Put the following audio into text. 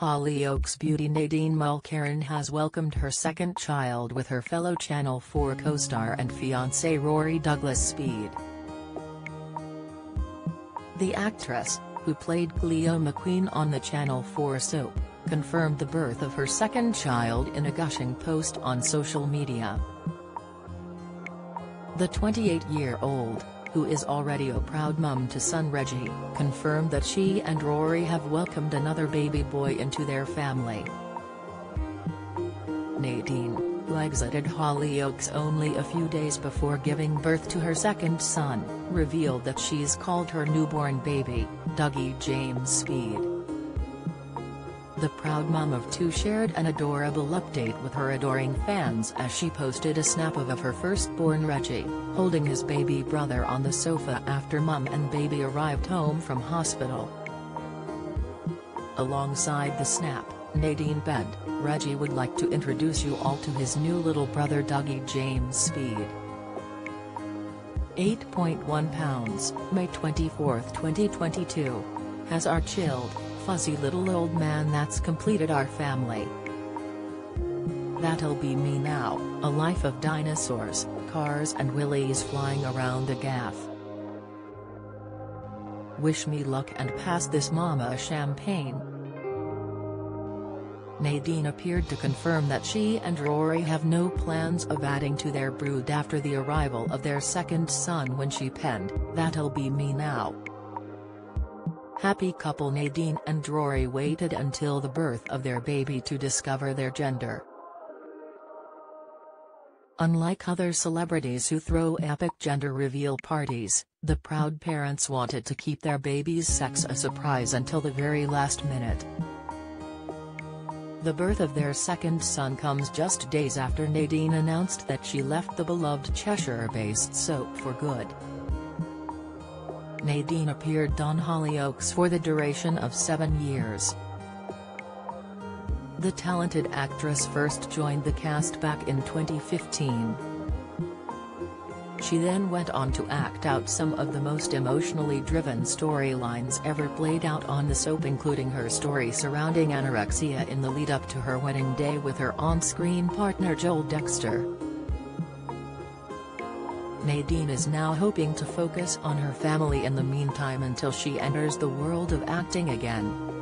Hollyoaks beauty Nadine Mulkerrin has welcomed her second child with her fellow Channel 4 co-star and fiancé Rory Douglas Speed. The actress, who played Cleo McQueen on the Channel 4 soap, confirmed the birth of her second child in a gushing post on social media. The 28-year-old, who is already a proud mum to son Reggie, confirmed that she and Rory have welcomed another baby boy into their family. Nadine, who exited Hollyoaks only a few days before giving birth to her second son, revealed that she's called her newborn baby, Dougie James Speed. The proud mom of two shared an adorable update with her adoring fans as she posted a snap of, of her firstborn Reggie, holding his baby brother on the sofa after mum and baby arrived home from hospital. Alongside the snap, Nadine begged, Reggie would like to introduce you all to his new little brother Dougie James Speed. 8.1 pounds, May 24, 2022. Has our chilled, fuzzy little old man that's completed our family. That'll be me now, a life of dinosaurs, cars and willies flying around the gaff. Wish me luck and pass this mama a champagne. Nadine appeared to confirm that she and Rory have no plans of adding to their brood after the arrival of their second son when she penned, That'll be me now. Happy couple Nadine and Rory waited until the birth of their baby to discover their gender. Unlike other celebrities who throw epic gender reveal parties, the proud parents wanted to keep their baby's sex a surprise until the very last minute. The birth of their second son comes just days after Nadine announced that she left the beloved Cheshire-based soap for good. Nadine appeared on Hollyoaks for the duration of seven years. The talented actress first joined the cast back in 2015. She then went on to act out some of the most emotionally driven storylines ever played out on the soap including her story surrounding anorexia in the lead-up to her wedding day with her on-screen partner Joel Dexter. Nadine is now hoping to focus on her family in the meantime until she enters the world of acting again.